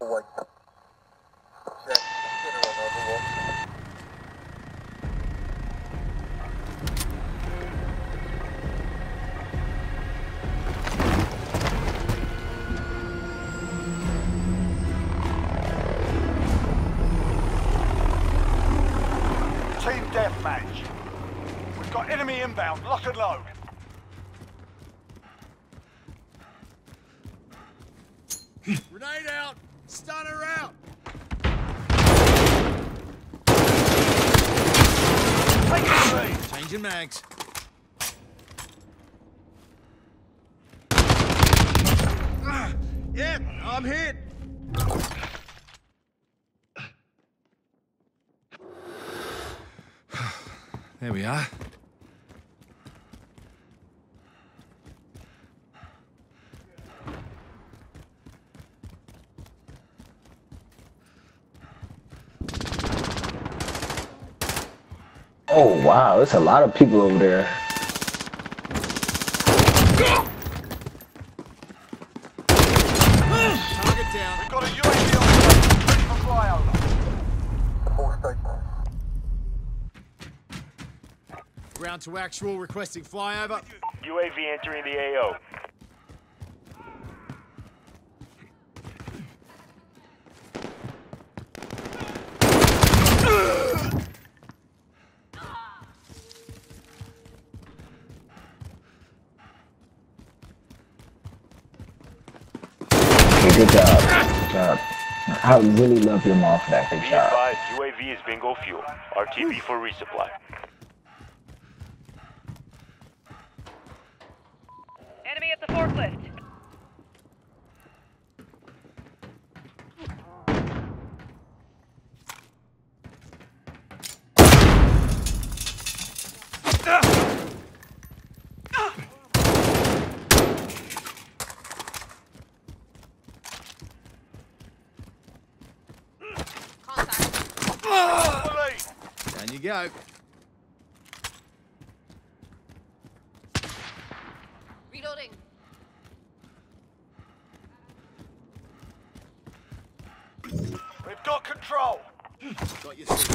Team deathmatch. We've got enemy inbound. Lock and load. Grenade out! Stunner out! Take the lead. Changing mags. Yep, I'm hit. There we are. Oh wow, there's a lot of people over there. Target down. We've got a UAV on station. For flyover. Ground to actual, requesting flyover. UAV entering the AO. Good job. Good job. I really love your mom for that. Good Be job. advised, UAV is bingo fuel. RTB for resupply. Enemy at the forklift. The lead. Down go. Reloading. We've got control. Got your six.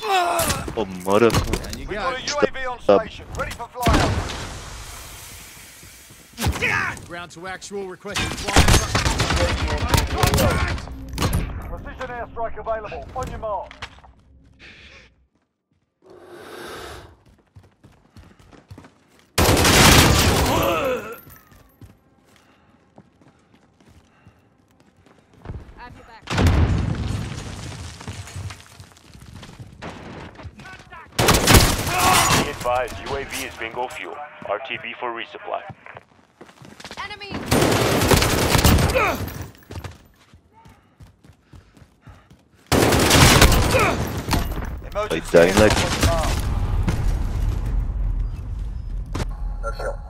Oh, motherfucker. You We've go. got a UAV on Stop. station. Ready for flyover. Ground to actual, request. flyover. Precision airstrike available. On your mark. Have your back. Be advised, UAV is bingo fuel. RTB for resupply. Enemy! Emergency dying like- airstrike on your mark. No shot.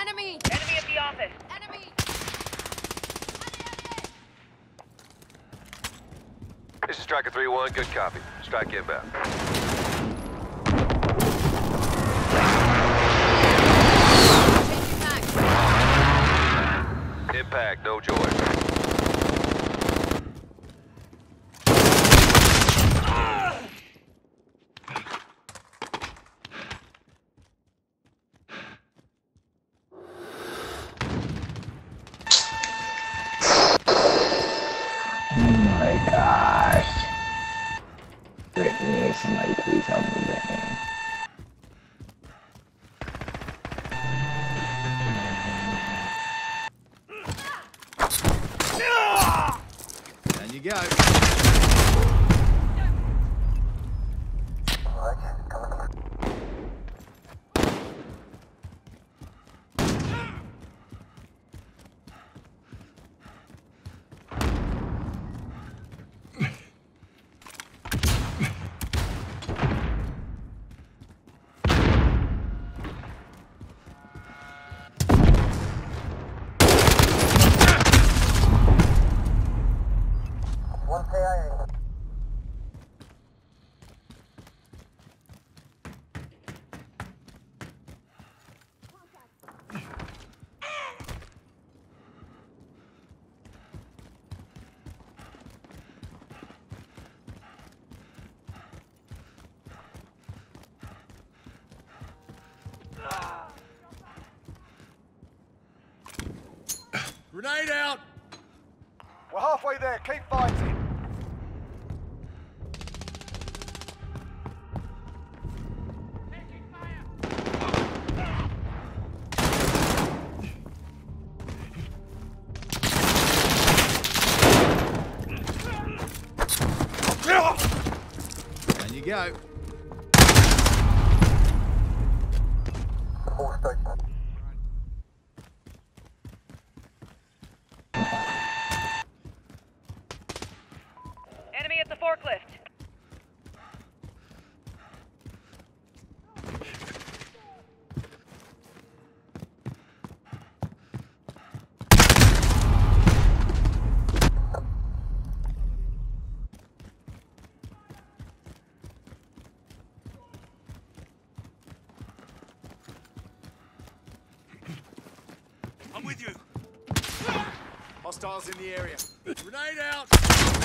Enemy! Enemy at the office. Enemy! This is Striker 3-1, good copy. Strike inbound. Impact, no joy. You go. Grenade out! We're halfway there. Keep fighting. And you go. Enemy at the forklift. I'm with you. Hostiles in the area. Grenade out!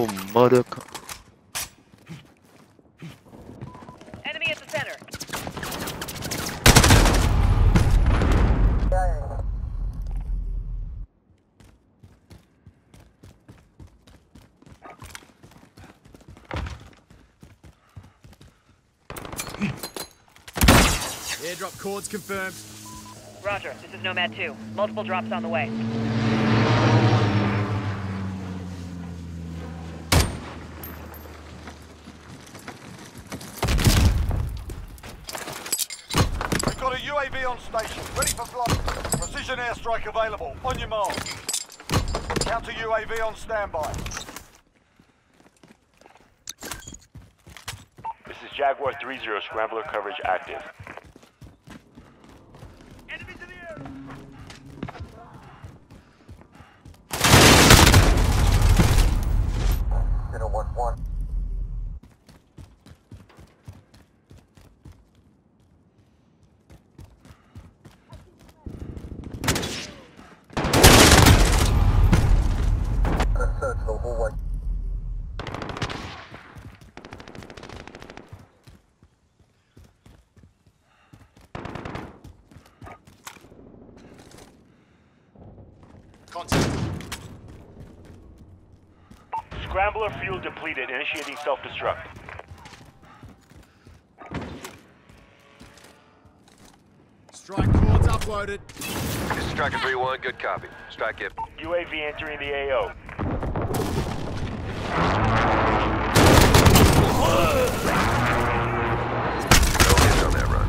Oh, motherfucker. Enemy at the center. Airdrop coords confirmed. Roger, this is Nomad 2. Multiple drops on the way. A UAV on station, ready for flight. Precision airstrike available. On your mark. Counter UAV on standby. This is Jaguar 3-0, scrambler coverage active. Enemies in the air. Contact. Scrambler fuel depleted, initiating self-destruct. Strike coords uploaded. This is Striker 3-1, good copy. Strike it. UAV entering the AO. No hits on that run.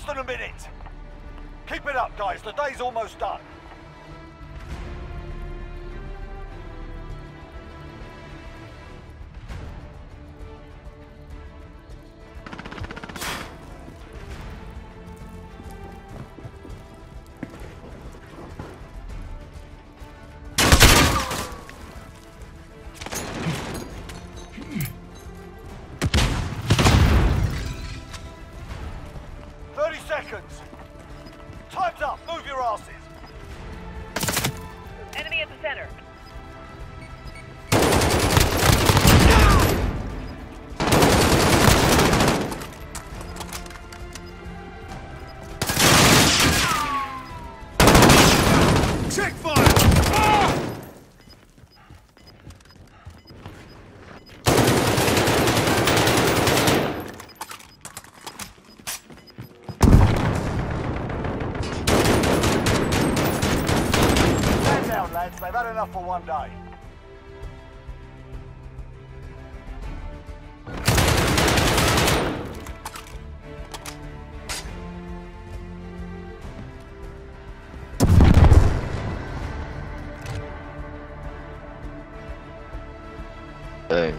Less than a minute. Keep it up, guys. The day's almost done. Not enough for one day. Hey.